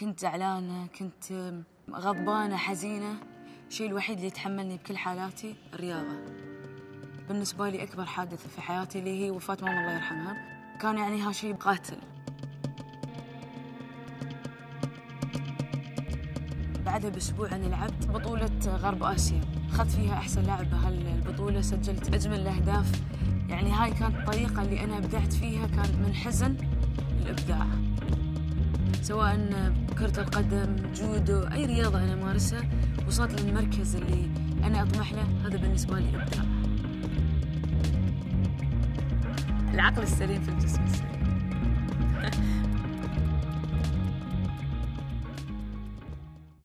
كنت زعلانة كنت غضبانة حزينة. الشيء الوحيد اللي يتحملني بكل حالاتي الرياضة. بالنسبة لي أكبر حادث في حياتي اللي هي وفاة ماما الله يرحمها. كان يعني ها شيء قاتل. بعدها بأسبوع أنا لعبت بطولة غرب آسيا. أخذت فيها أحسن لاعب بهالبطولة سجلت أجمل الأهداف يعني هاي كانت الطريقة اللي أنا أبدعت فيها كان من حزن الإبداع سواء كرة القدم جودو أي رياضة أنا أمارسها وصلت للمركز اللي أنا أطمح له هذا بالنسبة لي إبداع العقل السليم في الجسم السليم.